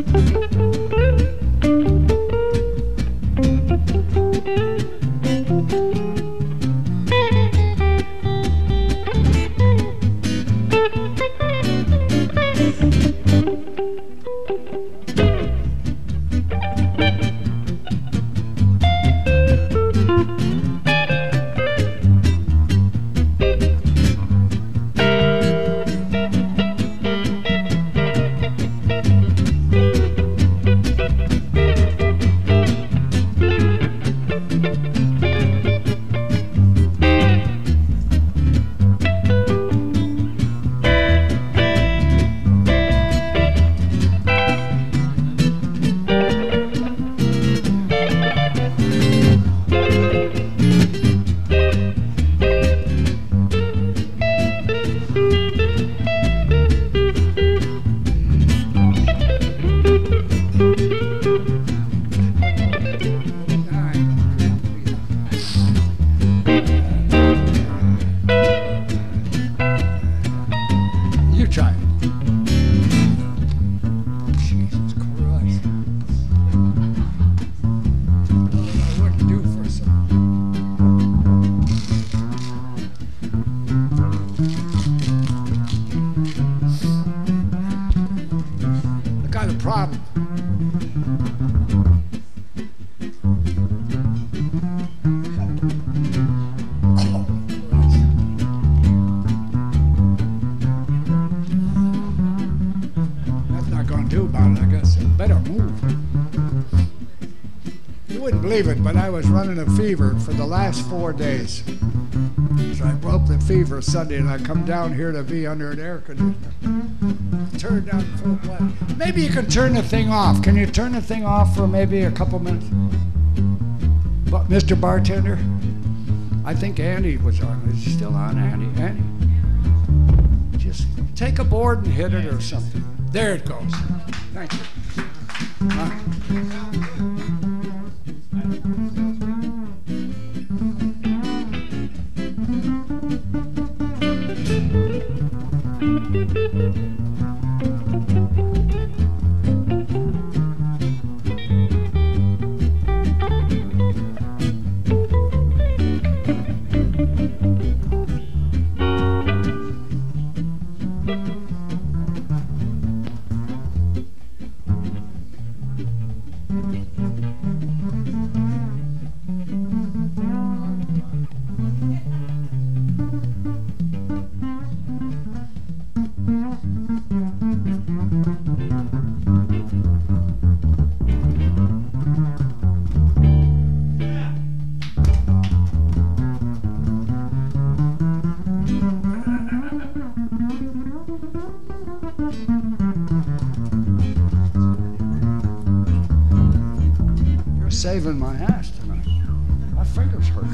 You I guess. Better move. You wouldn't believe it, but I was running a fever for the last four days. So I broke the fever Sunday and I come down here to be under an air conditioner. Turn down full blast. Maybe you can turn the thing off. Can you turn the thing off for maybe a couple minutes? But Mr. Bartender, I think Andy was on. Is he still on, Andy? Andy? Just take a board and hit it or something. There it goes. Thank you. Uh, You're saving my ass tonight. My fingers hurt.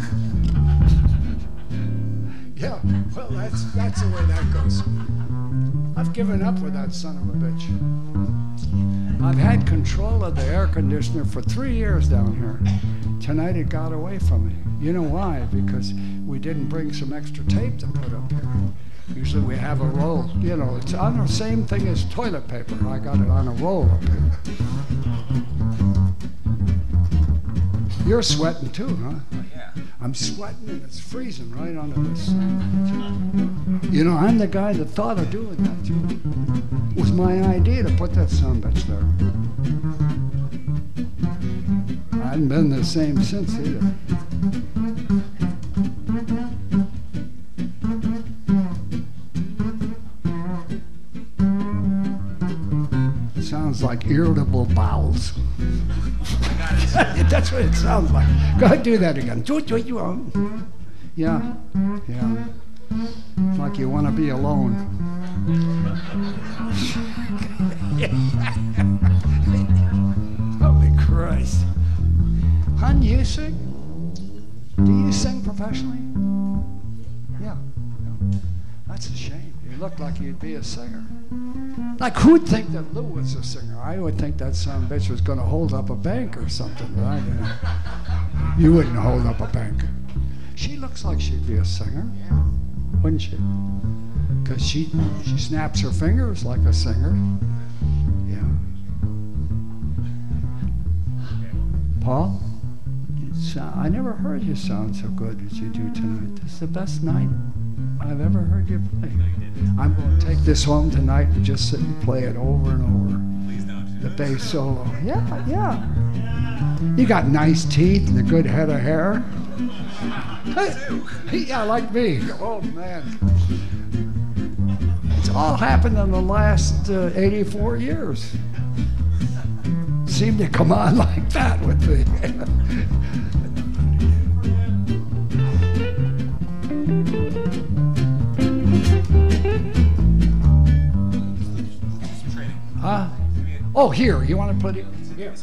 yeah, well, that's that's the way that goes. I've given up with that son of a bitch. I've had control of the air conditioner for three years down here. Tonight it got away from me. You know why? Because we didn't bring some extra tape to put up here. Usually we have a roll. You know, it's on the same thing as toilet paper. I got it on a roll up here. You're sweating too, huh? Oh, Yeah. I'm sweating and it's freezing right under this. You know, I'm the guy that thought of doing that too. It was my idea to put that sunbitch there. I haven't been the same since either. Sounds like irritable bowels. That's what it sounds like. Go ahead, do that again. Do it, do it, you want. Yeah, yeah. It's like you want to be alone. Holy Christ. Hun, you sing? Do you sing professionally? Yeah. That's a shame. You looked like you'd be a singer. Like, who'd think that Lou was a singer? I would think that some bitch was going to hold up a bank or something, right? You wouldn't hold up a bank. She looks like she'd be a singer, wouldn't she? Because she, she snaps her fingers like a singer. Yeah. Paul? I never heard you sound so good as you do tonight. This is the best night I've ever heard you play. I'm going to take this home tonight and just sit and play it over and over. The bass solo. Yeah, yeah. You got nice teeth and a good head of hair. yeah, like me. Oh, man. It's all happened in the last uh, 84 years. Seemed to come on like that with me. Oh, here. You want to put it? Here.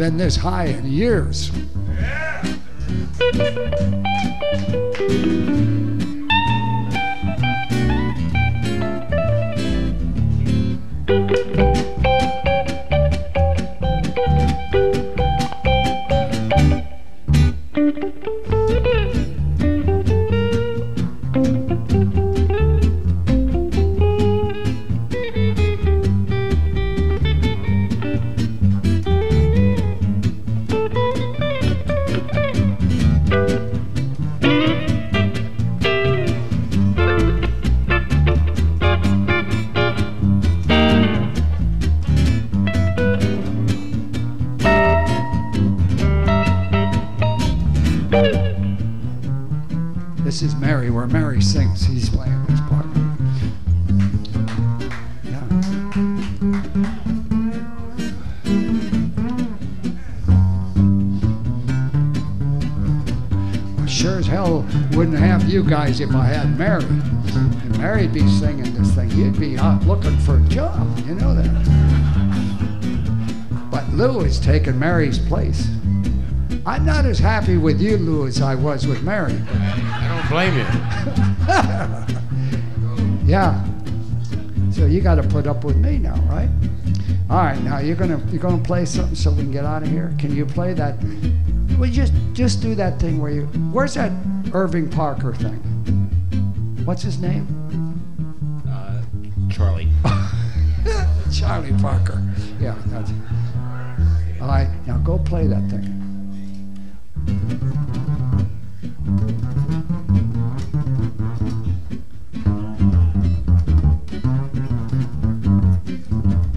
Been this high in years. This have you guys if I had Mary. And Mary'd be singing this thing. You'd be out looking for a job. You know that. But Lou is taking Mary's place. I'm not as happy with you, Lou, as I was with Mary. I don't blame you. yeah. So you got to put up with me now, right? All right. Now you're gonna you're gonna play something so we can get out of here. Can you play that? We just just do that thing where you. Where's that Irving Parker thing? What's his name? Uh, Charlie. Charlie Parker. Yeah. That's. All right. Now go play that thing.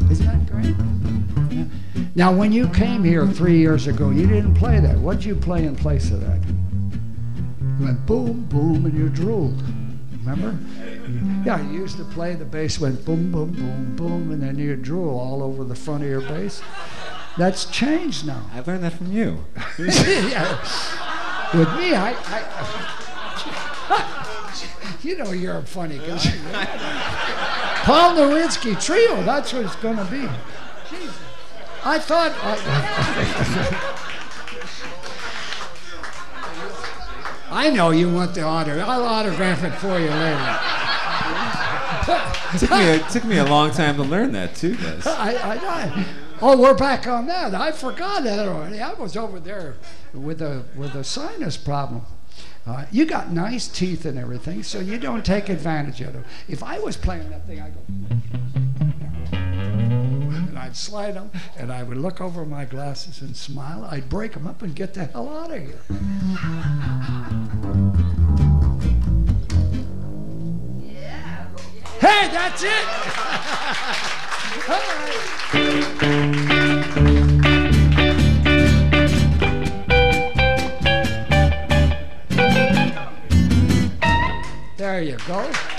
Isn't that great? Yeah. Now, when you came here three years ago, you didn't play that. What'd you play in place of that? Went boom, boom, and you drooled. Remember? Yeah, you used to play, the bass went boom, boom, boom, boom, and then you drool all over the front of your bass. That's changed now. I learned that from you. yeah. With me, I, I you know you're a funny guy. Paul Nowinski Trio, that's what it's going to be. Jesus. I thought. I, I know you want the auto. I'll autograph it for you later. It took me, a, it took me a long time to learn that too, guys. I, I, I, oh, we're back on that. I forgot that already. I was over there with a with a sinus problem. Uh, you got nice teeth and everything, so you don't take advantage of them. If I was playing that thing, I go, and I'd slide them, and I would look over my glasses and smile. I'd break them up and get the hell out of here. That's it. All right. There you go.